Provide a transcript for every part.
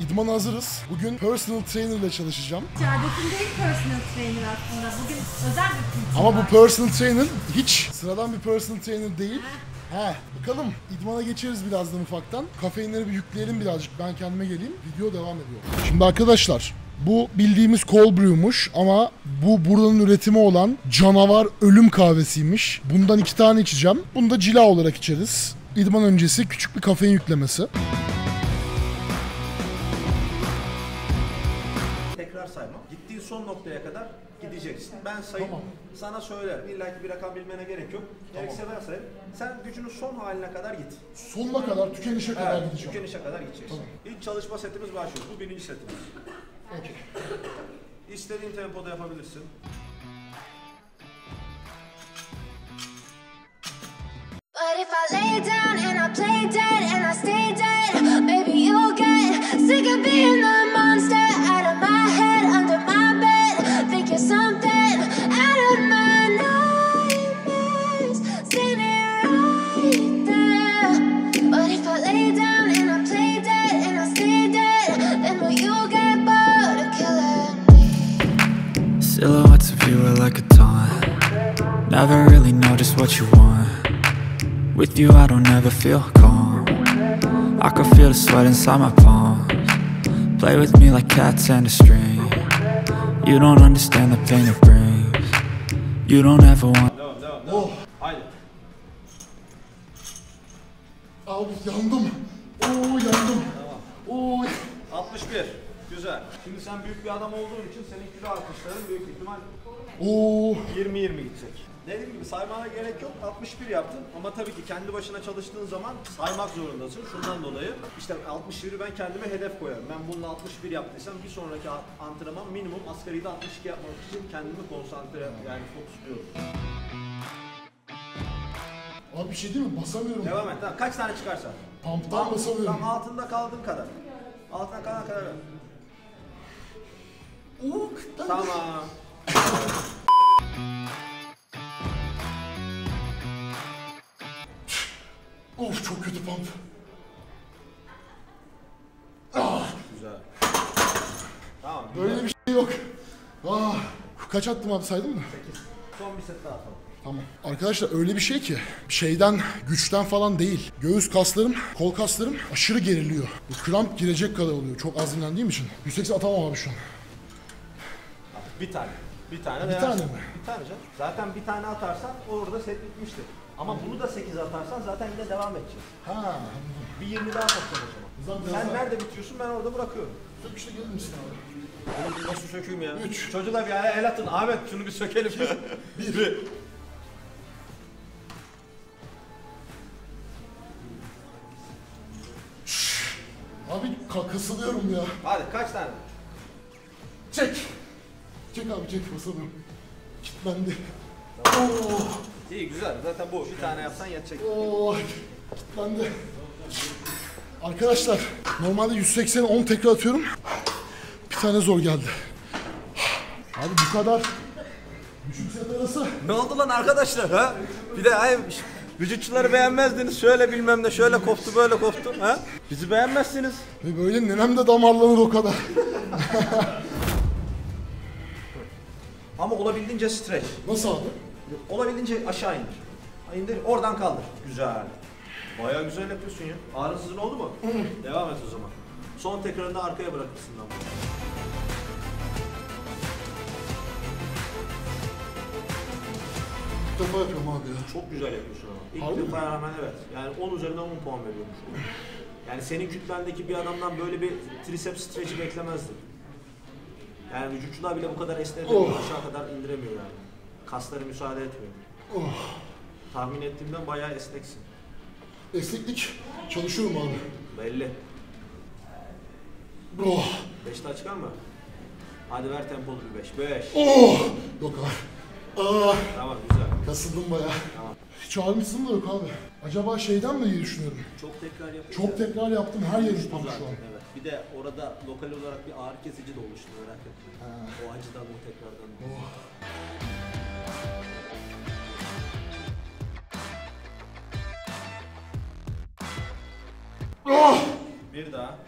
İdman hazırız. Bugün personal trainer ile çalışacağım. Şehadetin değil personal trainer aslında. Bugün özel bir kültür Ama var. bu personal trainer hiç sıradan bir personal trainer değil. He, bakalım idmana geçeriz birazdan ufaktan. Kafeinleri bir yükleyelim birazcık. Ben kendime geleyim. Video devam ediyor. Şimdi arkadaşlar bu bildiğimiz cold brew'muş ama bu buranın üretimi olan canavar ölüm kahvesiymiş. Bundan iki tane içeceğim. Bunu da cila olarak içeriz. İdman öncesi küçük bir kafein yüklemesi. Saymam. Gittiğin son noktaya kadar gideceksin. Ben sayıp Tamam. sana söylerim. İlla ki bir rakam bilmene gerek yok. Gerekse ben sayarım. Sen gücünün son haline kadar git. Sonuna kadar, tükenişe kadar Evet, gideceğim. tükenişe kadar gideceksin. İlk çalışma setimiz başlıyor. Bu birinci setimiz. Okey. İstediğin tempoda yapabilirsin. But if I me? Silhouettes of you are like a taunt. Never really know just what you want. With you, I don't ever feel calm. I can feel the sweat inside my palms. Play with me like cats and a string. You don't understand the pain it brings. You don't ever want. Devam, devam, devam. Oh. Haydi. Abi yandım. Güzel. Şimdi sen büyük bir adam olduğun için senin kilo artışların büyük ihtimal Oo. 20-20 gidecek. Dediğim gibi saymana gerek yok. 61 yaptın ama tabii ki kendi başına çalıştığın zaman saymak zorundasın. Şundan dolayı işte 61'i ben kendime hedef koyarım. Ben bununla 61 yaptıysam bir sonraki antrenman minimum asgaride 62 yapmak için kendimi konsantre yani fokusluyorum. Abi bir şey değil mi? Basamıyorum. Devam et. Tamam. Kaç tane çıkarsa? Pump'tan basamıyorum. Tam altında kaldığın kadar. Altına kalan kadar. Tamam. Of çok kötü pump. Güzel. Tamam. Böyle bir şey yok. Ah. Kaç attım abi saydın mı? Son bir set daha atalım. Tamam. Arkadaşlar öyle bir şey ki şeyden güçten falan değil. Göğüs kaslarım, kol kaslarım aşırı geriliyor. Bu kramp girecek kadar oluyor. Çok az dinlendiğim için. 180 atamam abi şu an. Bir tane. Bir tane Bir veya- tane mi? Bir tane canım. Zaten bir tane atarsan orada set bitmiştir. Ama bunu da 8 atarsan zaten yine devam edecek. Ha. Bir 20 daha atacaksın o zaman. Biraz Sen nerede bitiyorsun ben orada bırakıyorum. Söküşte gelir misin abi? Oğlum nasıl sökeyim ya? Üç. Çocuklar bir el el atın. Ahmet şunu bir sökelim. bir. Abi kasılıyorum ya. Hadi kaç tane? Çek. Çek abi çek basalım. Kitlendi. Oo. İyi güzel. Zaten bu. Bir tane yapsan yetecek. Oo. Kitlendi. Arkadaşlar normalde 180 10 tekrar atıyorum. Bir tane zor geldi. Abi bu kadar düşük set arası. Ne oldu lan arkadaşlar ha? Bir de ay vücutçuları beğenmezdiniz. Şöyle bilmem ne şöyle koptu böyle koptu ha? Bizi beğenmezsiniz. Ve böyle nenem de damarlanır o kadar. Ama olabildiğince streç. Nasıl abi? Olabildiğince aşağı indir. İndir, oradan kaldır. Güzel. Bayağı güzel yapıyorsun ya. Ağrısızın oldu mu? Devam et o zaman. Son tekrarında arkaya bırakırsın lan. İlk defa yapıyorum abi ya. Çok güzel yapıyorsun ama. İlk Harbi mi? defa rağmen evet. Yani 10 üzerinden 10 puan veriyormuş. Yani senin kütlendeki bir adamdan böyle bir triceps stretch'i beklemezdim. Yani vücutçular bile bu kadar esnemiyor. Oh. Aşağı kadar indiremiyor yani. Kasları müsaade etmiyor. Oh. Tahmin ettiğimden bayağı esneksin. Esneklik çalışıyorum abi. Belli. Oh. 5 daha çıkar mı? Hadi ver tempolu bir 5. 5. Oh. Yok abi. Ah. Tamam güzel. Kasıldım bayağı. Tamam. Hiç ağrımsızım da yok abi. Acaba şeyden mi diye düşünüyorum. Çok tekrar yapınca Çok tekrar yaptım her tam zaten, şu an. Evet. Bir de orada lokal olarak bir ağrı kesici de oluştu merak etme. O acıdan o tekrardan. Oh. Bir daha.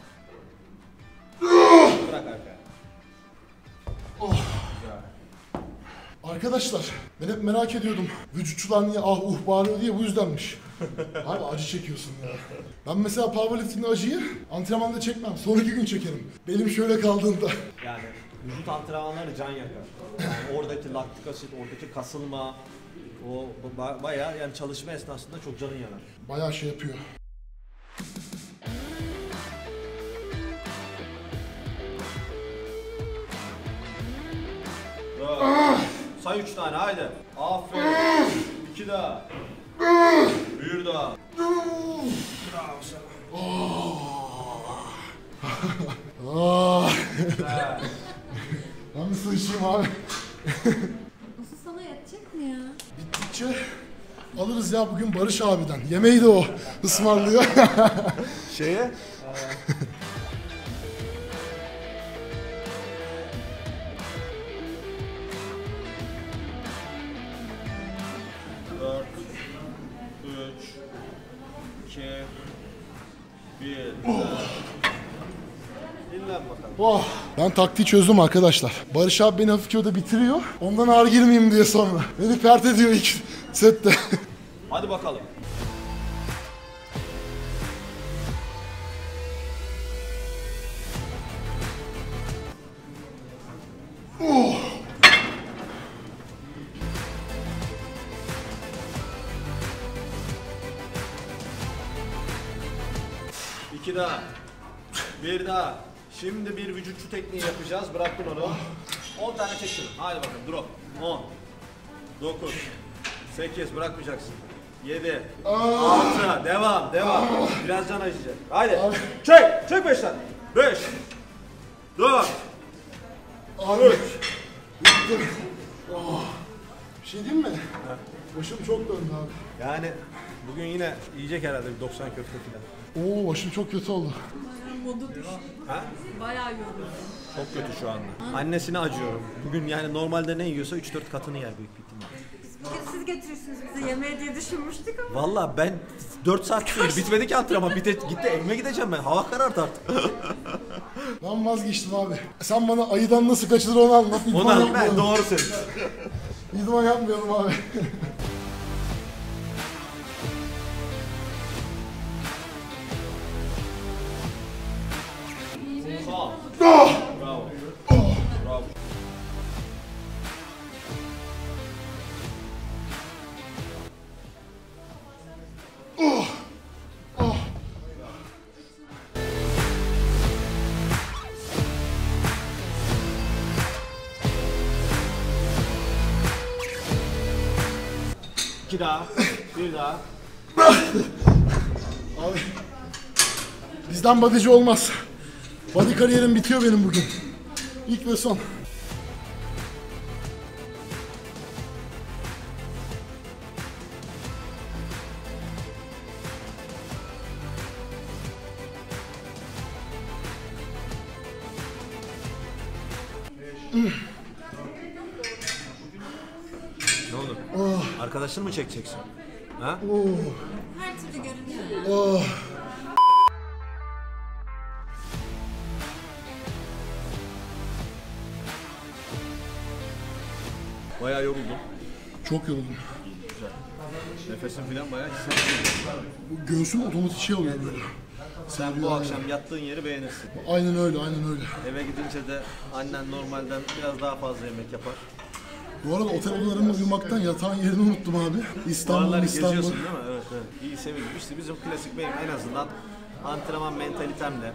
kanka. Arkadaşlar ben hep merak ediyordum. Vücutçular niye ah uh bağırıyor diye bu yüzdenmiş. Abi acı çekiyorsun ya. Ben mesela powerlifting'de acıyı antrenmanda çekmem. Sonraki gün çekerim. Benim şöyle kaldığında. Yani vücut antrenmanları can yakar. Yani oradaki laktik asit, oradaki kasılma, o ba- bayağı yani çalışma esnasında çok canın yanar. Bayağı şey yapıyor. Bravo. Say üç tane haydi. Aferin. İki daha. Bir daha. Bravo sana. Ben bir su içeyim abi. Nasıl sana yetecek mi ya? Bittikçe alırız ya bugün Barış abiden. Yemeği de o ısmarlıyor. Şeye? oh. Ben taktiği çözdüm arkadaşlar. Barış abi beni hafif kiloda bitiriyor. Ondan ağır girmeyeyim diye sonra. Beni pert ediyor ilk sette. Hadi bakalım. İki daha. Bir daha. Şimdi bir vücutçu tekniği yapacağız. Bıraktın onu. 10 tane çektim. Hadi bakalım drop. 10. 9. 8 bırakmayacaksın. 7. 6. Devam, devam. Biraz can acıyacak. Haydi. Çek, çek 5 tane. 5. 4. Abi. 3. Bittim. Oh. Bir şey diyeyim mi? Başım çok döndü abi. Yani bugün yine yiyecek herhalde bir 90 köfte falan. Oo başım çok kötü oldu. Bayağı modu düştü. Ha? Bayağı yoruldum. Çok kötü şu anda. Annesine acıyorum. Bugün yani normalde ne yiyorsa 3-4 katını yer büyük bir ihtimal. Bugün siz getirirsiniz bize yemeğe diye düşünmüştük ama. Valla ben 4 saat değil. Bitmedi ki antrenman. Bite, gitti evime gideceğim ben. Hava karardı artık. Ben vazgeçtim abi. Sen bana ayıdan nasıl kaçılır onu anlat. İdman Ona ben yapmayalım. doğru söylüyorum. İdman yapmayalım abi. İki daha. Bir daha. Abi. Bizden bodyci olmaz. Body kariyerim bitiyor benim bugün. İlk ve son. Ne Arkadaşını mı çekeceksin? Ha? Her türlü görünüyor. Oh. Bayağı yoruldum. Çok yoruldum. Nefesim falan bayağı hissettim. Bu göğsüm otomatik şey oluyor böyle. Sen bu akşam yattığın yeri beğenirsin. Aynen öyle, aynen öyle. Eve gidince de annen normalden biraz daha fazla yemek yapar. Bu arada otel odalarında uyumaktan yatağın yerini unuttum abi. İstanbul, İstanbul. geziyorsun değil mi? Evet, evet. İyi sevindim. İşte bizim klasik benim en azından antrenman mentalitemle eee,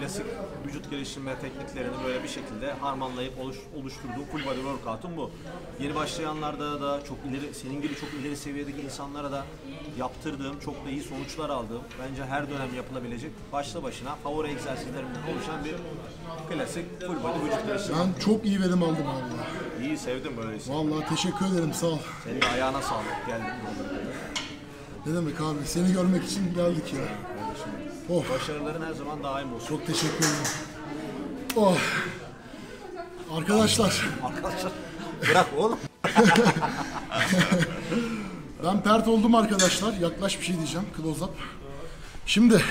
klasik vücut geliştirme tekniklerini böyle bir şekilde harmanlayıp oluş, oluşturduğum full body workout'um bu. Yeni başlayanlarda da çok ileri, senin gibi çok ileri seviyedeki insanlara da yaptırdığım, çok da iyi sonuçlar aldığım, bence her dönem yapılabilecek başlı başına favori egzersizlerimden oluşan bir klasik full body vücut geliştirme. Ben çok iyi verim aldım abi. İyi sevdim böyleyse. Vallahi teşekkür ederim, sağ ol. Senin de ayağına sağlık geldik burada. Ne demek abi, seni görmek için geldik ya. Oh, Başarıların her zaman daim olsun. çok teşekkür ederim. Oh. Arkadaşlar, Arkadaşlar bırak oğlum. ben pert oldum arkadaşlar. Yaklaş bir şey diyeceğim, close up. Şimdi,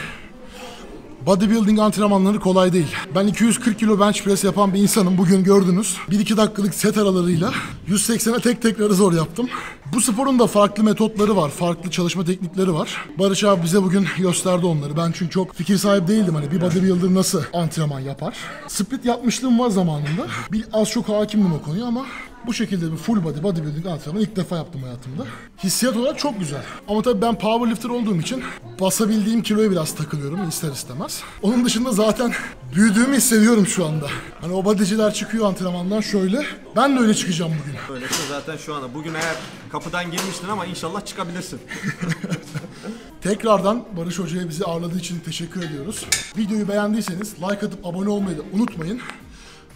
Bodybuilding antrenmanları kolay değil. Ben 240 kilo bench press yapan bir insanım. Bugün gördünüz. 1-2 dakikalık set aralarıyla 180'e tek tekrarı zor yaptım. Bu sporun da farklı metotları var. Farklı çalışma teknikleri var. Barış abi bize bugün gösterdi onları. Ben çünkü çok fikir sahibi değildim. Hani bir bodybuilder nasıl antrenman yapar. Split yapmışlığım var zamanında. Bir az çok hakimdim o konuya ama bu şekilde bir full body bodybuilding antrenmanı ilk defa yaptım hayatımda. Hissiyat olarak çok güzel. Ama tabii ben powerlifter olduğum için basabildiğim kiloya biraz takılıyorum ister istemez. Onun dışında zaten büyüdüğümü hissediyorum şu anda. Hani o bodyciler çıkıyor antrenmandan şöyle. Ben de öyle çıkacağım bugün. Öyleyse zaten şu anda. Bugün eğer kapıdan girmiştin ama inşallah çıkabilirsin. Tekrardan Barış Hoca'ya bizi ağırladığı için teşekkür ediyoruz. Videoyu beğendiyseniz like atıp abone olmayı da unutmayın.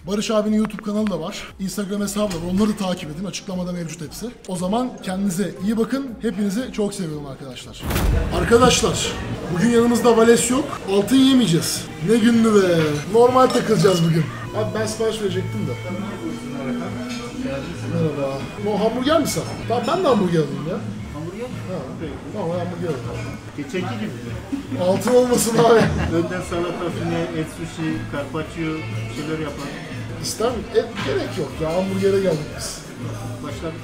Barış abinin YouTube kanalı da var. Instagram hesabı da var. Onları da takip edin. Açıklamada mevcut hepsi. O zaman kendinize iyi bakın. Hepinizi çok seviyorum arkadaşlar. Arkadaşlar, bugün yanımızda Vales yok. Altın yemeyeceğiz. Ne günlü be. Normal takılacağız bugün. Abi ben sipariş verecektim de. Merhaba. O hamburger mi sen? Tamam ben de hamburger alayım ya. Hamburger? Ha, tamam hamburger alayım. Geçenki gibi? Altın olmasın abi. Önden salata, füne, et sushi, carpaccio şeyler yapalım. Mi? Et gerek yok ya hamburgere geldik biz. Başladık.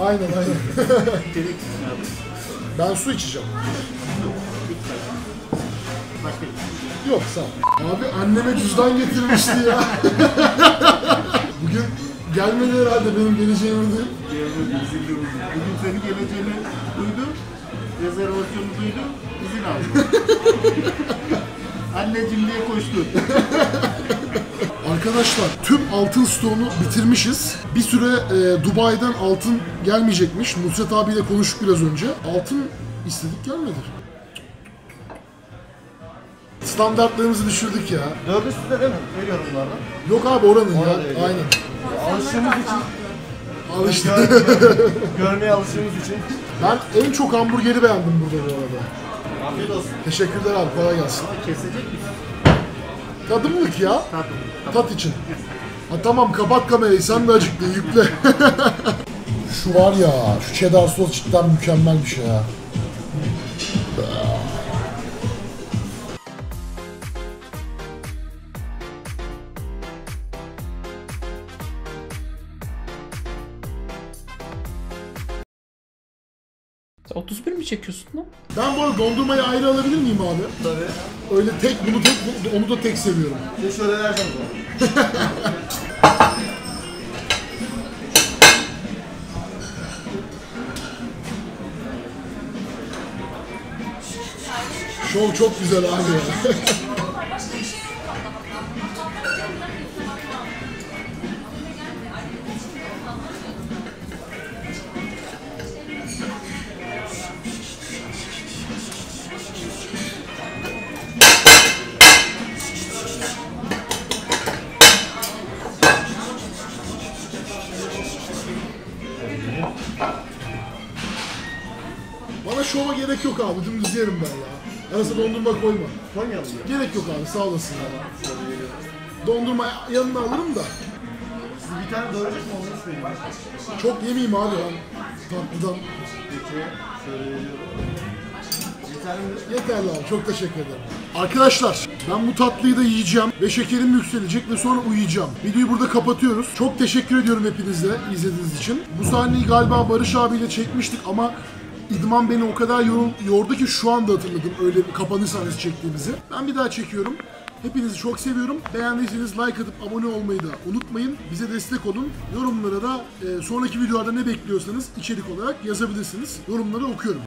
Aynen aynen. Gereksiz ben su içeceğim. Başka şey. Yok sağ ol. Abi anneme cüzdan getirmişti ya. Bugün gelmedi herhalde benim geleceğimi. Gelmedi, uydu. Bugün senin geleceğini duydu. Rezervasyonu duydu. izin aldı. Anneciğim diye koştu. Arkadaşlar tüm altın stoğunu bitirmişiz. Bir süre e, Dubai'den altın gelmeyecekmiş. Nusret abiyle konuştuk biraz önce. Altın istedik gelmedi. Standartlarımızı düşürdük ya. Dördü sizde değil mi? Veriyorum bunlardan. Yok abi oranın ya. Orada. Aynen. Alıştığımız için, Al işte. görmeye alıştığımız için. Ben en çok hamburgeri beğendim burada bu arada. Afiyet olsun. Teşekkürler abi kolay gelsin. Kesecek misin? Tadımlık ya. Tadım. Tat için. Ha tamam kapat kamerayı sen de acıktın yükle. şu var ya şu cheddar sos cidden mükemmel bir şey ya. 31 mi çekiyorsun lan? Ben bu arada dondurmayı ayrı alabilir miyim abi? Tabii. Öyle tek bunu tek onu da tek seviyorum. Size şöyle vereceğim o zaman. Şov çok güzel abi ya. şova gerek yok abi dümdüz yerim ben ya. Arasına dondurma koyma. Koymayalım ya. Gerek yok abi sağ olasın ya. Dondurma yanına alırım da. Siz bir tane doğrayacak mı onu söyleyeyim. Çok yemeyeyim abi ben tatlıdan. Peki. Şöyle veriyorum. Bir tane de Yeterli abi çok teşekkür ederim. Arkadaşlar ben bu tatlıyı da yiyeceğim ve şekerim yükselecek ve sonra uyuyacağım. Videoyu burada kapatıyoruz. Çok teşekkür ediyorum hepinize izlediğiniz için. Bu sahneyi galiba Barış abiyle çekmiştik ama İdman beni o kadar yordu ki şu anda hatırladım öyle bir kapanış sahnesi çektiğimizi. Ben bir daha çekiyorum. Hepinizi çok seviyorum. Beğendiyseniz like atıp abone olmayı da unutmayın. Bize destek olun. Yorumlara da e, sonraki videolarda ne bekliyorsanız içerik olarak yazabilirsiniz. Yorumları okuyorum.